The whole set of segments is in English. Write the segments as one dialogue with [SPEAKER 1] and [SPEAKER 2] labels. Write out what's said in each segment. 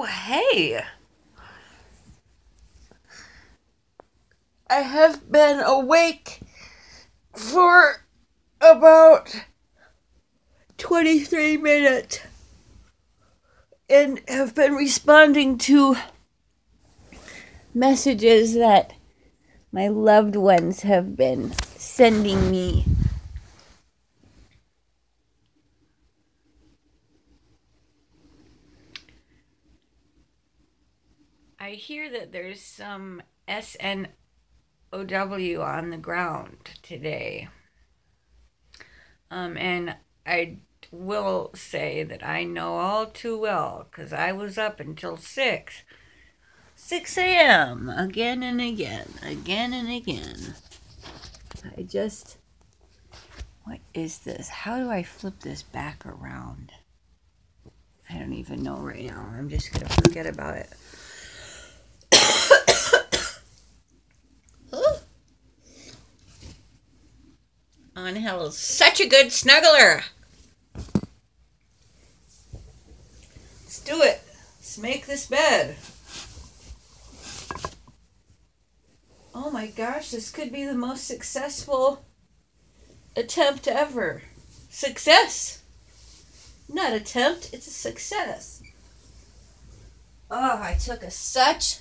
[SPEAKER 1] Oh, hey. I have been awake for about 23 minutes and have been responding to messages that my loved ones have been sending me. I hear that there's some SNOW on the ground today. Um, and I will say that I know all too well because I was up until 6. 6 a.m. again and again, again and again. I just. What is this? How do I flip this back around? I don't even know right now. I'm just going to forget about it. Angel is such a good snuggler. Let's do it. Let's make this bed. Oh my gosh, this could be the most successful attempt ever. Success! Not attempt, it's a success. Oh, I took a such.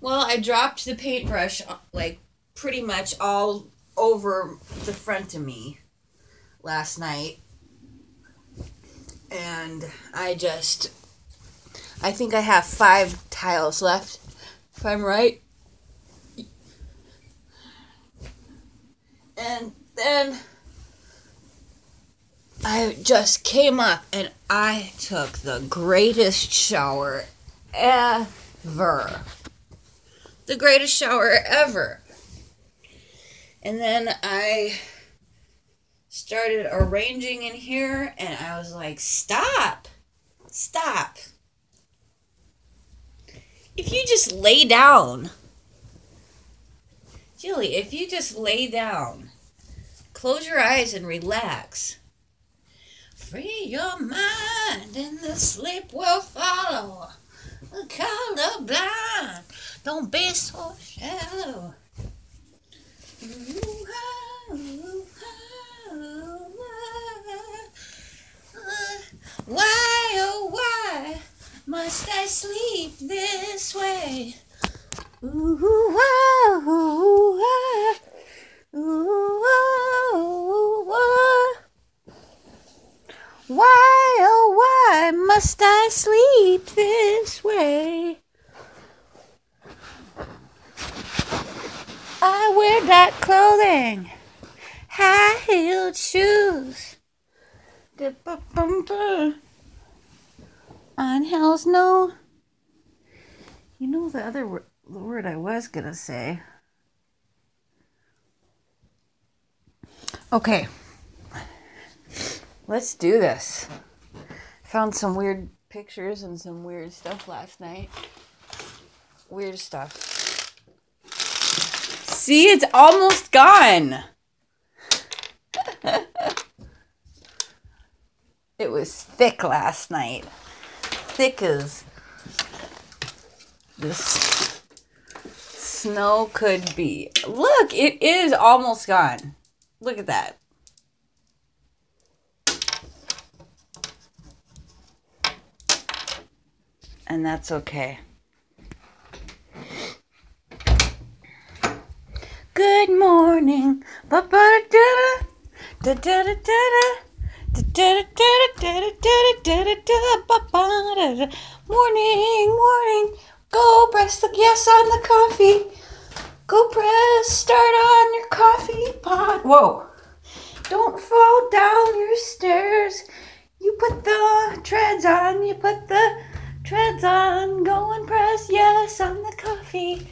[SPEAKER 1] Well, I dropped the paintbrush uh, like pretty much all over the front of me last night. And I just. I think I have five tiles left, if I'm right. And then I just came up and I took the greatest shower ever. The greatest shower ever. And then I started arranging in here and I was like, stop, stop. If you just lay down, Julie, if you just lay down, close your eyes and relax. Free your mind and the sleep will follow. Color blind, don't be so shallow. Why, oh, why must I sleep this way? Why, oh, why must I sleep this way? That clothing, high heeled shoes. On hell's no. You know the other word, the word I was gonna say. Okay, let's do this. Found some weird pictures and some weird stuff last night. Weird stuff. See, it's almost gone. it was thick last night. Thick as this snow could be. Look, it is almost gone. Look at that. And that's okay. Good morning. Morning, morning. Go press the yes on the coffee. Go press start on your coffee pot. Whoa. Don't fall down your stairs. You put the treads on. You put the treads on. Go and press yes on the coffee.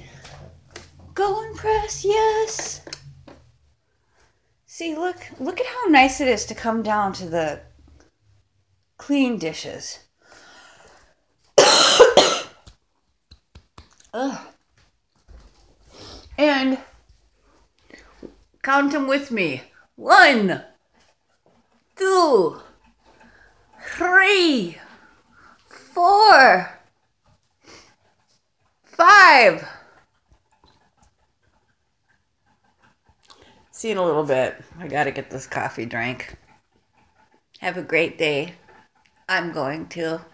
[SPEAKER 1] Go and press yes. See, look, look at how nice it is to come down to the clean dishes. Ugh. And count them with me. One, two,
[SPEAKER 2] See you in a little bit.
[SPEAKER 1] I gotta get this coffee drank. Have a great day. I'm going to.